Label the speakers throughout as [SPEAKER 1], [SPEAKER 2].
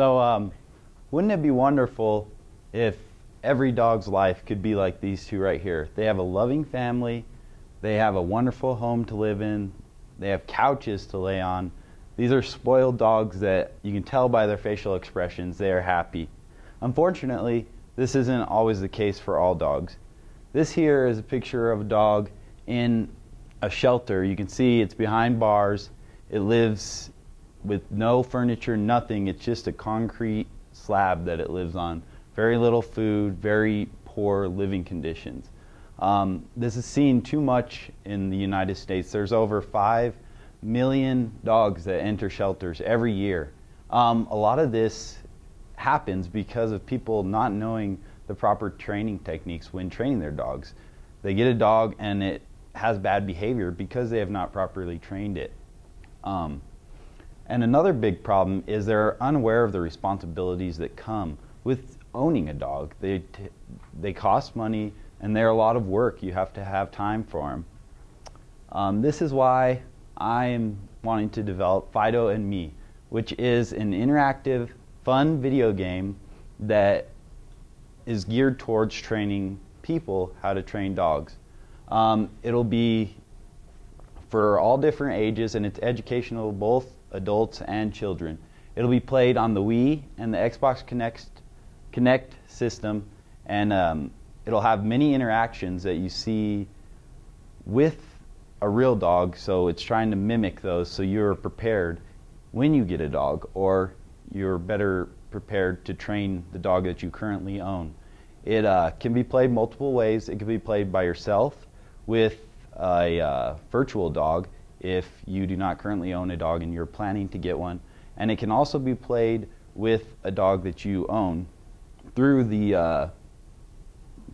[SPEAKER 1] So, um, wouldn't it be wonderful if every dog's life could be like these two right here? They have a loving family, they have a wonderful home to live in, they have couches to lay on. These are spoiled dogs that you can tell by their facial expressions they are happy. Unfortunately, this isn't always the case for all dogs. This here is a picture of a dog in a shelter. You can see it's behind bars. It lives with no furniture, nothing. It's just a concrete slab that it lives on. Very little food, very poor living conditions. Um, this is seen too much in the United States. There's over 5 million dogs that enter shelters every year. Um, a lot of this happens because of people not knowing the proper training techniques when training their dogs. They get a dog and it has bad behavior because they have not properly trained it. Um, and another big problem is they're unaware of the responsibilities that come with owning a dog. They, they cost money and they're a lot of work. You have to have time for them. Um, this is why I am wanting to develop Fido and Me, which is an interactive, fun video game that is geared towards training people how to train dogs. Um, it'll be for all different ages and it's educational both adults and children. It'll be played on the Wii and the Xbox Kinect, system, and um, it'll have many interactions that you see with a real dog, so it's trying to mimic those so you're prepared when you get a dog, or you're better prepared to train the dog that you currently own. It uh, can be played multiple ways. It can be played by yourself with a uh, virtual dog if you do not currently own a dog and you're planning to get one. And it can also be played with a dog that you own through the uh,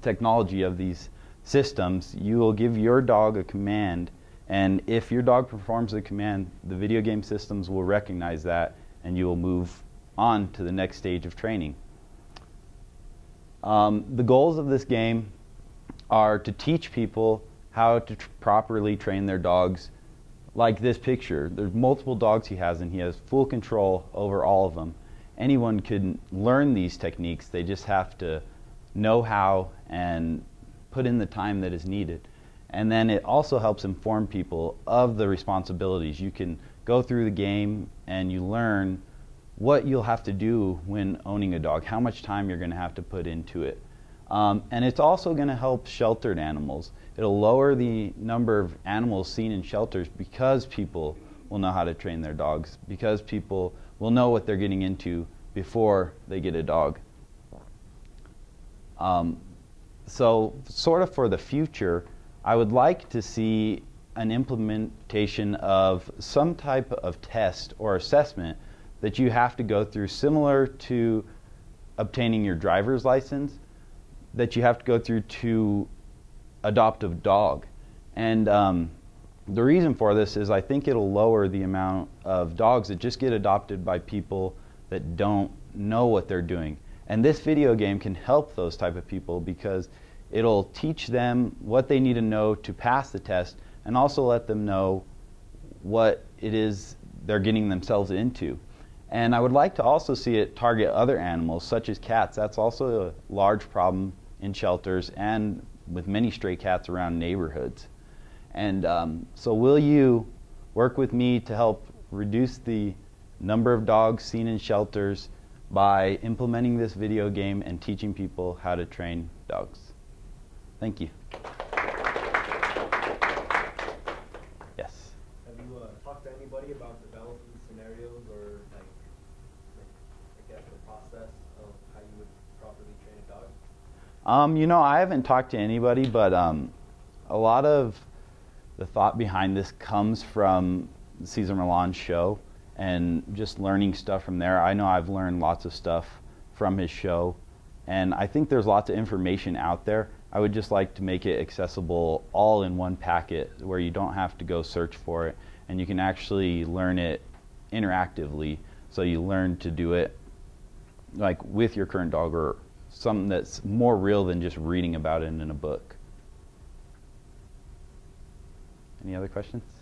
[SPEAKER 1] technology of these systems. You will give your dog a command, and if your dog performs the command, the video game systems will recognize that and you will move on to the next stage of training. Um, the goals of this game are to teach people how to tr properly train their dogs like this picture. There's multiple dogs he has and he has full control over all of them. Anyone can learn these techniques. They just have to know how and put in the time that is needed. And then it also helps inform people of the responsibilities. You can go through the game and you learn what you'll have to do when owning a dog, how much time you're going to have to put into it. Um, and it's also going to help sheltered animals. It'll lower the number of animals seen in shelters because people will know how to train their dogs, because people will know what they're getting into before they get a dog. Um, so, sort of for the future, I would like to see an implementation of some type of test or assessment that you have to go through, similar to obtaining your driver's license, that you have to go through to adopt a dog. And um, the reason for this is I think it'll lower the amount of dogs that just get adopted by people that don't know what they're doing. And this video game can help those type of people because it'll teach them what they need to know to pass the test and also let them know what it is they're getting themselves into. And I would like to also see it target other animals, such as cats. That's also a large problem in shelters and with many stray cats around neighborhoods. And um, so, will you work with me to help reduce the number of dogs seen in shelters by implementing this video game and teaching people how to train dogs? Thank you. Yes.
[SPEAKER 2] Have you uh, talked to anybody about developing scenarios or like, like, I guess the process of how you would properly train a dog?
[SPEAKER 1] Um, you know, I haven't talked to anybody, but um, a lot of the thought behind this comes from Cesar Millan's show and just learning stuff from there. I know I've learned lots of stuff from his show, and I think there's lots of information out there. I would just like to make it accessible all in one packet where you don't have to go search for it and you can actually learn it interactively. So you learn to do it like with your current dog or something that's more real than just reading about it in a book. Any other questions?